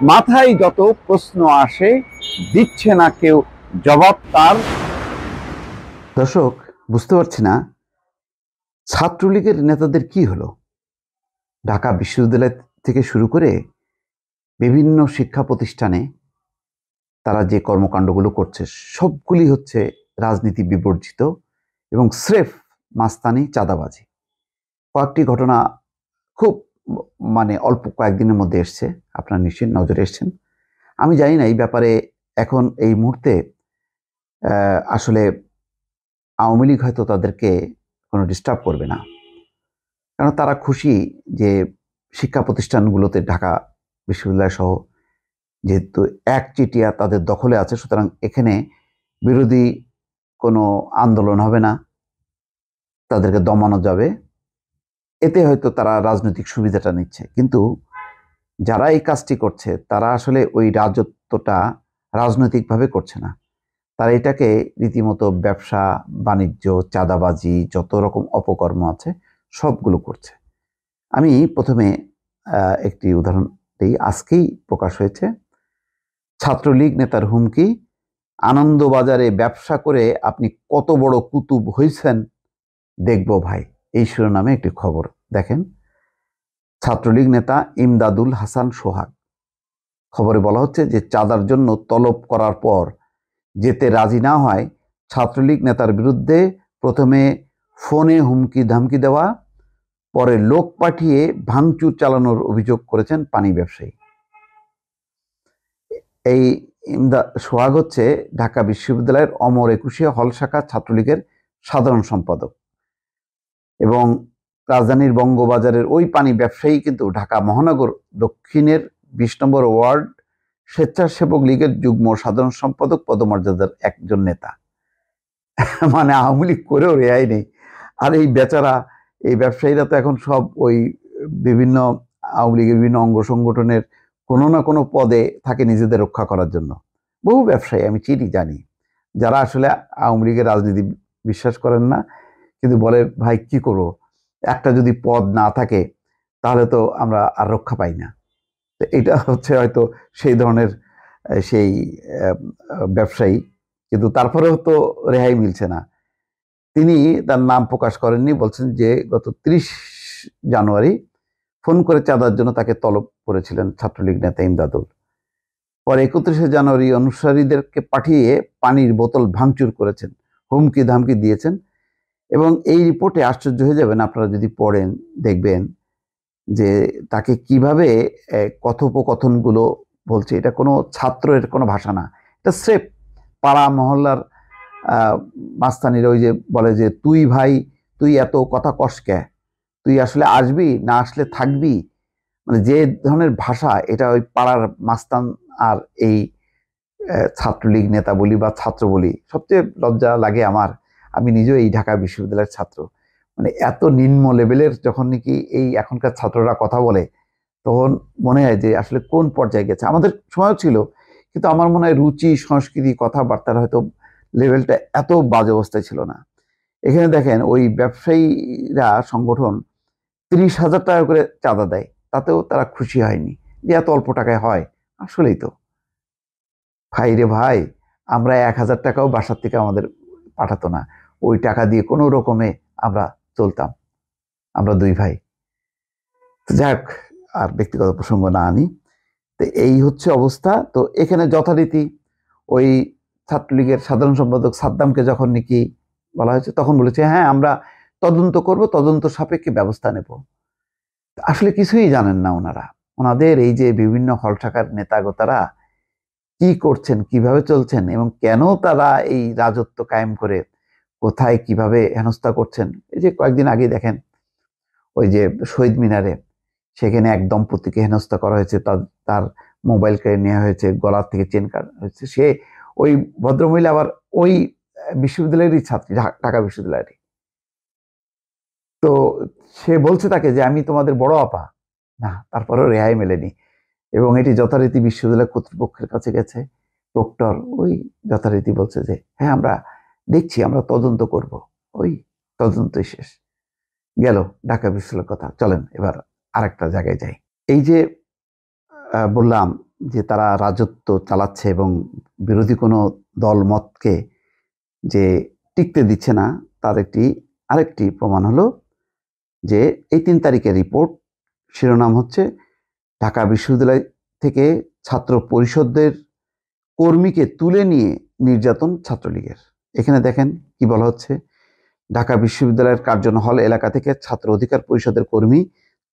মাথায় যত প্রশ্ন আসে, দিচ্ছে না কেউ জবাব তার। দর্শক, বুঝতে পারছি না, ছাত্রলীগের নেতাদের কি হলো? ঢাকা বিশ্ববিদ্যালয় থেকে শুরু করে বিভিন্ন শিক্ষা প্রতিষ্ঠানে তারা যে কর্মকাণ্ডগুলো করছে, সবগুলি হচ্ছে রাজনীতি বিবর্জিত এবং স্রেফ মাস্তানি চাঁদাবাজি। কয়েকটি ঘটনা খুব মানে অল্প কয়েকদিনের মধ্যে এসছে। আপনার নিশ্চয়ই নজরে এসছেন। আমি জানি না এই ব্যাপারে এখন এই মুহূর্তে আসলে আওয়ামী লীগ হয়তো তাদেরকে কোনো ডিস্টার্ব করবে না। কারণ তারা খুশি যে শিক্ষা প্রতিষ্ঠানগুলোতে ঢাকা বিশ্ববিদ্যালয় সহ যেহেতু এক চিটিয়া তাদের দখলে আছে, সুতরাং এখানে বিরোধী কোনো আন্দোলন হবে না। তাদেরকে দমানো যাবে। এতে হয়তো তারা রাজনৈতিক সুবিধাটা নিচ্ছে। কিন্তু যারা এই কাজটি করছে, তারা আসলে ওই রাজত্বটা রাজনৈতিকভাবে করছে না। তারা এটাকে রীতিমতো ব্যবসা, বাণিজ্য, চাঁদাবাজি, যত রকম অপকর্ম আছে, সবগুলো করছে। আমি প্রথমে একটি উদাহরণ দিই। আজকেই প্রকাশ হয়েছে, ছাত্রলীগ নেতার হুমকি, আনন্দবাজারে ব্যবসা করে আপনি কত বড় কুতুব হয়েছেন দেখব ভাই। এই শিরোনামে একটি খবর। দেখেন, ছাত্রলীগ নেতা ইমদাদুল হাসান সোহাগ। খবরে বলা হচ্ছে যে চাঁদার জন্য তলব করার পর যেতে রাজি না হয় ছাত্রলীগ নেতার বিরুদ্ধে, প্রথমে ফোনে হুমকি ধামকি দেওয়া, পরে লোক পাঠিয়ে ভাঙচুর চালানোর অভিযোগ করেছেন পানি ব্যবসায়ী। এই ইমদা, সোহাগ হচ্ছে ঢাকা বিশ্ববিদ্যালয়ের অমর একুশে হল শাখা ছাত্রলীগের সাধারণ সম্পাদক। এবং রাজধানীর বঙ্গবাজারের ওই পানি ব্যবসায়ী কিন্তু ঢাকা মহানগর দক্ষিণের বিশ নম্বর ওয়ার্ড স্বেচ্ছাসেবক লীগের যুগ্ম সাধারণ সম্পাদক পদমর্যাদার একজন নেতা। মানে আওয়ামী লীগ করেও রেহাই নেই। আর এই বেচারা, এই ব্যবসায়ীরা তো এখন সব ওই বিভিন্ন আওয়ামী লীগের বিভিন্ন অঙ্গ সংগঠনের কোনো না কোনো পদে থাকে নিজেদের রক্ষা করার জন্য। বহু ব্যবসায়ী, আমি চিনি, জানি। যারা আসলে আওয়ামী লীগের রাজনীতি বিশ্বাস করেন না, কিন্তু বলে, ভাই, কি করব? একটা যদি পদ না থাকে, তাহলে তো আমরা আর রক্ষা পাই না। তো এটা হচ্ছে হয়তো সেই ধরনের সেই ব্যবসায়ী। কিন্তু তারপরেও তো রেহাই মিলছে না। তিনি তার নাম প্রকাশ করেননি, বলছেন যে গত ত্রিশ জানুয়ারি ফোন করে চাঁদার জন্য তাকে তলব করেছিলেন ছাত্রলীগ নেতা ইমদাদুল। পরে একত্রিশে জানুয়ারি অনুসারীদেরকে পাঠিয়ে পানির বোতল ভাঙচুর করেছেন হুমকি ধামকি দিয়েছেন। এবং এই রিপোর্টে আশ্চর্য হয়ে যাবেন, আপনারা যদি পড়েন, দেখবেন যে তাকে কীভাবে কথোপকথনগুলো বলছে। এটা কোনো ছাত্রের কোনো ভাষা না। এটা স্রেফ পাড়া মহল্লার মাস্তানিরা ওই যে বলে যে, তুই ভাই, তুই এত কথা কষকে তুই আসলে আসবি না আসলে থাকবি? মানে যে ধরনের ভাষা, এটা ওই পাড়ার মাস্তান আর এই ছাত্রলীগ নেতা বলি বা ছাত্র বলি সবচেয়ে লজ্জা লাগে আমার। আমি নিজেও এই ঢাকা বিশ্ববিদ্যালয়ের ছাত্র। মানে এত নিম্ন লেভেলের যখন নাকি এই এখনকার ছাত্ররা কথা বলে, তখন মনে হয় যে আসলে কোন পর্যায়ে গেছে? আমাদের সময়ও ছিল, কিন্তু আমার মনে হয় রুচি, সংস্কৃতি, কথাবার্তার হয়তো লেভেলটা এত বাজে অবস্থায় ছিল না। এখানে দেখেন ওই ব্যবসায়ীরা সংগঠন তিরিশ হাজার টাকা করে চাঁদা দেয়, তাতেও তারা খুশি হয়নি। যে এত অল্প টাকায় হয়? আসলেই তো। ভাই রে ভাই, আমরা এক হাজার টাকাও বাসার থেকে আমাদের পাঠাতো না। ওই টাকা দিয়ে কোনো রকমে আমরা চলতাম। আমরা দুই ভাই। যাক আর ব্যক্তিগত প্রসঙ্গ না আনি। তো এই হচ্ছে অবস্থা। তো এখানে যথারীতি ওই ছাত্রলীগের সাধারণ সম্পাদক সাদ্দামকে যখন নাকি বলা হয়েছে, তখন বলেছে হ্যাঁ আমরা তদন্ত করব, তদন্ত সাপেক্ষে ব্যবস্থা নেব। আসলে কিছুই জানেন না ওনারা। ওনাদের এই যে বিভিন্ন হল শাখার নেতাগোতারা কি করছেন, কীভাবে চলছেন এবং কেন তারা এই রাজত্ব কায়েম করে কোথায় কীভাবে হেনস্থা করছেন? এই যে কয়েকদিন আগে দেখেন, ওই যে শহীদ মিনারে, সেখানে এক দম্পতিকে হেনস্থা করা হয়েছে, তার তার মোবাইল কেড়ে নেওয়া হয়েছে গলার থেকে চেন কাটা হয়েছে। সে ওই ভদ্রমহিলা আবার ওই বিশ্ববিদ্যালয়েরই ছাত্রী ঢাকা বিশ্ববিদ্যালয়েরই। তো সে বলছে তাকে যে, আমি তোমাদের বড় আপা। না, তারপরেও রেহাই মেলেনি। এবং এটি যথারীতি বিশ্ববিদ্যালয় কর্তৃপক্ষের কাছে গেছে। প্রক্টর ওই যথারীতি বলছে যে হ্যাঁ আমরা দেখছি আমরা তদন্ত করব। ওই তদন্তই শেষ। গেল ঢাকা বিশ্ববিদ্যালয়ের কথা। চলেন এবার আরেকটা জায়গায় যাই। এই যে বললাম যে তারা রাজত্ব চালাচ্ছে এবং বিরোধী কোনো দল মতকে যে টিকতে দিচ্ছে না, তার একটি, আরেকটি প্রমাণ হলো যে এই তিন তারিখের রিপোর্ট, শিরোনাম হচ্ছে ঢাকা বিশ্ববিদ্যালয় থেকে ছাত্র পরিষদের কর্মীকে তুলে নিয়ে নির্যাতন ছাত্রলীগের। এখানে দেখেন কি বলা হচ্ছে? ঢাকা বিশ্ববিদ্যালয়ের কার্জন হল এলাকা থেকে ছাত্র অধিকার পরিষদের কর্মী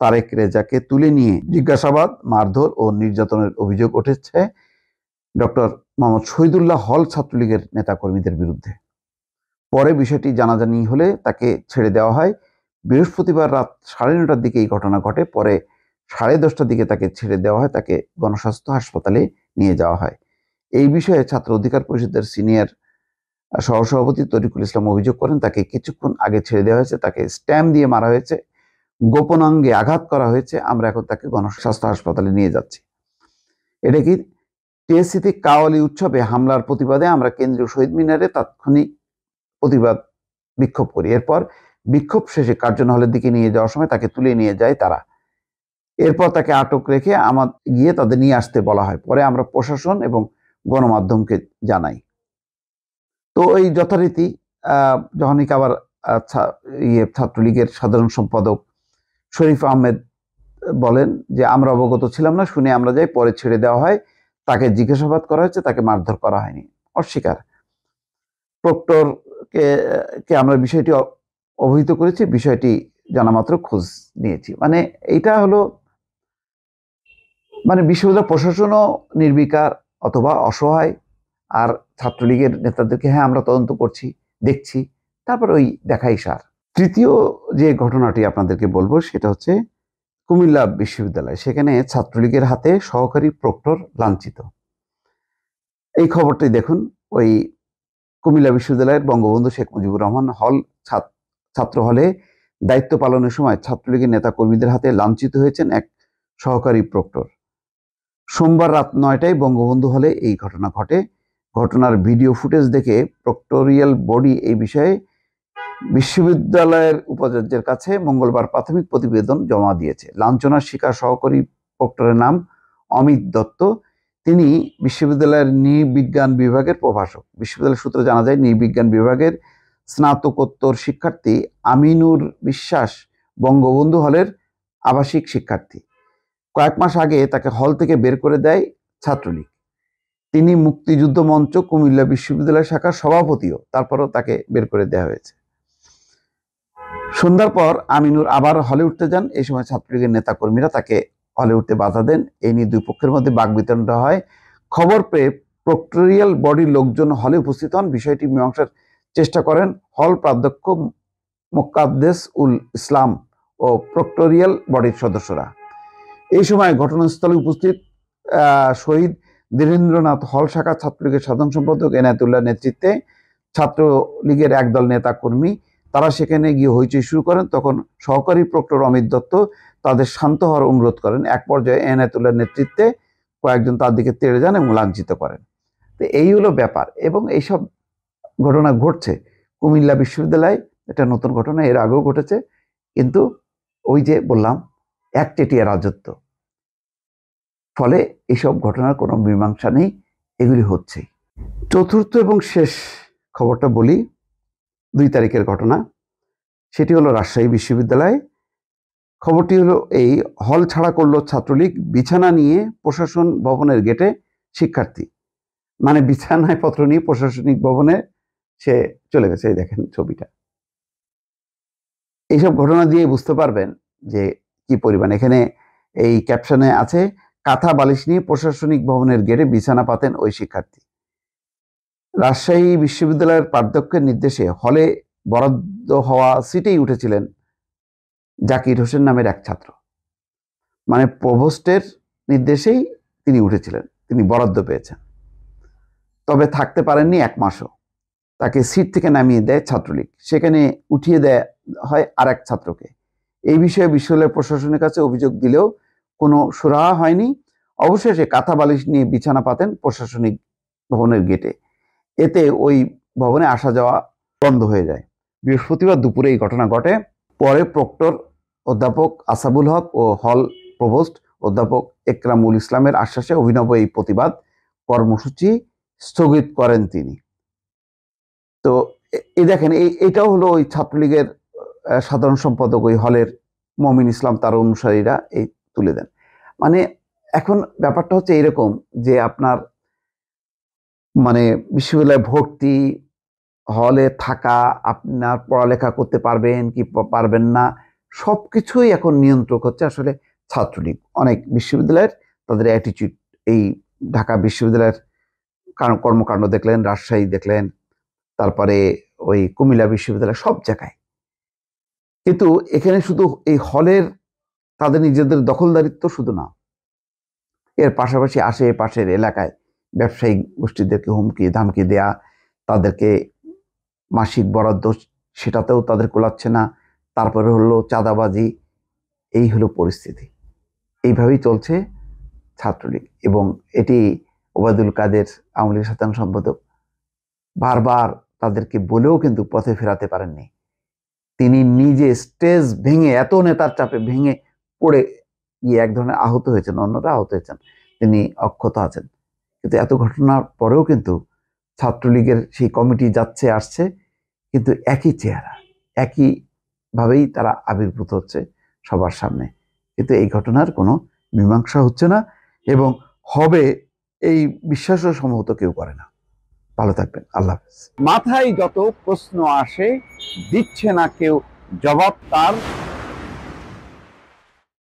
তারেক রেজাকে তুলে নিয়ে জিজ্ঞাসাবাদ, মারধর ও নির্যাতনের অভিযোগ উঠেছে ডক্টর মোহাম্মদ শহীদুল্লাহ হল ছাত্রলীগের নেতাকর্মীদের বিরুদ্ধে। পরে বিষয়টি জানাজানি হলে তাকে ছেড়ে দেওয়া হয়। বৃহস্পতিবার রাত সাড়ে নটার দিকে এই ঘটনা ঘটে। পরে সাড়ে দশটার দিকে তাকে ছেড়ে দেওয়া হয়। তাকে গণস্বাস্থ্য হাসপাতালে নিয়ে যাওয়া হয়। এই বিষয়ে ছাত্র অধিকার পরিষদের সিনিয়র সহসভাপতি তরিকুল ইসলাম অভিযোগ করেন, তাকে কিছুক্ষণ আগে ছেড়ে দেওয়া হয়েছে, তাকে স্ট্যাম্প দিয়ে মারা হয়েছে গোপনাঙ্গে আঘাত করা হয়েছে, আমরা এখন তাকে গণস্বাস্থ্য হাসপাতালে নিয়ে যাচ্ছি। এটা কি টিএসসিতে কাওয়ালি উৎসবে হামলার প্রতিবাদে আমরা কেন্দ্রীয় শহীদ মিনারে তাৎক্ষণিক প্রতিবাদ বিক্ষোভ করি? এরপর বিক্ষোভ শেষে কার্জন হলের দিকে নিয়ে যাওয়ার সময় তাকে তুলে নিয়ে যায় তারা। এরপর তাকে আটক রেখে আমার গিয়ে তাদের নিয়ে আসতে বলা হয়। পরে আমরা প্রশাসন এবং গণমাধ্যমকে জানাই। তো এই যথারীতি যখনই আবার ইয়ে ছাত্রলীগের সাধারণ সম্পাদক শরীফ আহমেদ বলেন যে, আমরা অবগত ছিলাম না, শুনে আমরা যাই, পরে ছেড়ে দেওয়া হয়। তাকে জিজ্ঞাসাবাদ করা হয়েছে, তাকে মারধর করা হয়নি। অস্বীকার। প্রক্টরকে, কে আমরা বিষয়টি অবহিত করেছি, বিষয়টি জানামাত্র খোঁজ নিয়েছি। মানে এইটা হলো মানে বিশ্ববিদ্যালয় প্রশাসনও নির্বিকার অথবা অসহায় আর ছাত্রলীগের নেতাদেরকে হ্যাঁ আমরা তদন্ত করছি, দেখছি। তারপর ওই দেখাই সার। তৃতীয় যে ঘটনাটি আপনাদেরকে বলব, সেটা হচ্ছে কুমিল্লা বিশ্ববিদ্যালয়। সেখানে ছাত্রলীগের হাতে সহকারী প্রক্টর লাঞ্ছিত। এই খবরটি দেখুন, ওই কুমিল্লা বিশ্ববিদ্যালয়ের বঙ্গবন্ধু শেখ মুজিবুর রহমান হল ছাত- ছাত্র হলে দায়িত্ব পালনের সময় ছাত্রলীগের নেতা কর্মীদের হাতে লাঞ্ছিত হয়েছেন এক সহকারী প্রক্টর। সোমবার রাত নয়টায় বঙ্গবন্ধু হলে এই ঘটনা ঘটে। ঘটনার ভিডিও ফুটেজ দেখে প্রক্টোরিয়াল বডি এই বিষয়ে বিশ্ববিদ্যালয়ের উপাচার্যের কাছে মঙ্গলবার প্রাথমিক প্রতিবেদন জমা দিয়েছে। লাঞ্ছনার শিকার সহকারী প্রক্টরের নাম অমিত দত্ত। তিনি বিশ্ববিদ্যালয়ের নৃবিজ্ঞান বিভাগের প্রভাষক। বিশ্ববিদ্যালয় সূত্রে জানা যায়, নৃবিজ্ঞান বিভাগের স্নাতকোত্তর শিক্ষার্থী আমিনুর বিশ্বাস বঙ্গবন্ধু হলের আবাসিক শিক্ষার্থী। কয়েক মাস আগে তাকে হল থেকে বের করে দেয় ছাত্রলীগ। তিনি মুক্তিযুদ্ধ মঞ্চ কুমিল্লা বিশ্ববিদ্যালয় শাখার সভাপতিও। তারপরও তাকে বের করে দেওয়া হয়েছে। সন্ধ্যার পর আমিনুর আবার হলে উঠতে যান। এই সময় ছাত্রলীগের নেতাকর্মীরা তাকে হলে উঠতে বাধা দেন। এই নিয়ে দুই পক্ষের মধ্যে বাগবিতণ্ডা হয়। খবর পেয়ে প্রক্টোরিয়াল বডির লোকজন হলে উপস্থিত হন। বিষয়টি মীমাংসার চেষ্টা করেন হল প্রাধ্যক্ষ মোকাদ্দেস উল ইসলাম ও প্রক্টোরিয়াল বডির সদস্যরা। এই সময় ঘটনাস্থলে উপস্থিত শহীদ ধীরেন্দ্রনাথ হল শাখা ছাত্রলীগের সাধারণ সম্পাদক, এনায়তুল্লাহ নেতৃত্বে ছাত্রলীগের একদল নেতা কর্মী তারা সেখানে গিয়ে হইচই শুরু করেন। তখন সহকারী প্রক্টর অমিত দত্ত তাদের শান্ত হওয়ার অনুরোধ করেন। এক পর্যায়ে এনায়তুল্লাহর নেতৃত্বে কয়েকজন তার দিকে তেড়ে যান এবং লাঞ্ছিত করেন। তো এই হলো ব্যাপার এবং এইসব ঘটনা ঘটছে। কুমিল্লা বিশ্ববিদ্যালয় এটা নতুন ঘটনা, এর আগেও ঘটেছে। কিন্তু ওই যে বললাম একচেটিয়া রাজত্ব। ফলে এইসব ঘটনার কোনো মীমাংসা নেই, এগুলি হচ্ছে। চতুর্থ এবং শেষ খবরটা বলি, দুই তারিখের ঘটনা। সেটি হলো রাজশাহী বিশ্ববিদ্যালয়। খবরটি হলো এই, হল ছাড়া করল ছাত্রলীগ, বিছানা নিয়ে প্রশাসন ভবনের গেটে শিক্ষার্থী। মানে বিছানায় পত্র নিয়ে প্রশাসনিক ভবনে সে চলে গেছে, এই দেখেন ছবিটা। এইসব ঘটনা দিয়ে বুঝতে পারবেন যে কি পরিমাণ। এখানে এই ক্যাপশনে আছে কাঁথা বালিশ নিয়ে প্রশাসনিক ভবনের গেটে বিছানা পাতেন ওই শিক্ষার্থী। রাজশাহী বিশ্ববিদ্যালয়ের প্রাধ্যক্ষের নির্দেশে হলে বরাদ্দ হওয়া সিটেই উঠেছিলেন জাকির হোসেন নামের এক ছাত্র। মানে প্রভোস্টের নির্দেশেই তিনি উঠেছিলেন, তিনি বরাদ্দ পেয়েছেন। তবে থাকতে পারেননি এক মাসও। তাকে সিট থেকে নামিয়ে দেয় ছাত্রলীগ। সেখানে উঠিয়ে দেয় হয় আর এক ছাত্রকে। এই বিষয়ে বিশ্ববিদ্যালয় প্রশাসনের কাছে অভিযোগ দিলেও কোনো সুরাহা হয়নি। অবশেষে কাঁথা বালিশ নিয়ে বিছানা পাতেন প্রশাসনিক ভবনের গেটে। এতে ওই ভবনে আসা যাওয়া বন্ধ হয়ে যায়। বৃহস্পতিবার দুপুরে এই ঘটনা ঘটে। পরে প্রক্টর অধ্যাপক আসাবুল হক ও হল প্রভোস্ট অধ্যাপক একরামুল ইসলামের আশ্বাসে অভিনব এই প্রতিবাদ কর্মসূচি স্থগিত করেন তিনি। তো এই দেখেন এই এটাও হলো ওই ছাত্রলীগের সাধারণ সম্পাদক ওই হলের মমিন ইসলাম তার অনুসারীরা এই তুলে দেন। মানে এখন ব্যাপারটা হচ্ছে এরকম যে আপনার মানে বিশ্ববিদ্যালয়ে ভর্তি হলে থাকা, আপনার পড়ালেখা করতে পারবেন কি পারবেন না সব কিছুই এখন নিয়ন্ত্রক হচ্ছে আসলে ছাত্রলীগ। অনেক বিশ্ববিদ্যালয়ের তাদের অ্যাটিচিউড এই ঢাকা বিশ্ববিদ্যালয়ের কার- কর্মকাণ্ড দেখলেন, রাজশাহী দেখলেন, তারপরে ওই কুমিল্লা বিশ্ববিদ্যালয় সব জায়গায়। কিন্তু এখানে শুধু এই হলের তাদের নিজেদের দখলদারিত্ব শুধু না, এর পাশাপাশি আশেপাশের এলাকায় ব্যবসায়ী গোষ্ঠীদেরকে হুমকি, ধামকি দেয়া, তাদেরকে মাসিক বরাদ্দ, সেটাতেও তাদের কোলাচ্ছে না, তারপরে হলো চাঁদাবাজি, এই হলো পরিস্থিতি। এইভাবেই চলছে ছাত্রলীগ এবং এটি ওবায়দুল কাদের আওয়ামী লীগের সাধারণ সম্পাদক বারবার তাদেরকে বলেও কিন্তু পথে ফেরাতে পারেননি। তিনি নিজে স্টেজ ভেঙে, এত নেতার চাপে ভেঙে পড়ে গিয়ে এক ধরনের আহত হয়েছেন, অন্যরা আহত হয়েছেন। তিনি অক্ষত আছেন। কিন্তু এত ঘটনার পরেও কিন্তু ছাত্রলীগের সেই কমিটি যাচ্ছে, আসছে, কিন্তু একই চেহারা একই ভাবেই তারা আবির্ভূত হচ্ছে সবার সামনে। কিন্তু এই ঘটনার কোনো মীমাংসা হচ্ছে না এবং হবে এই বিশ্বাসও সম্ভবত কেউ করে না। ভালো থাকবেন। আল্লাহ হাফেজ। মাথায় যত প্রশ্ন আসে, দিচ্ছে না কেউ, জবাব তার।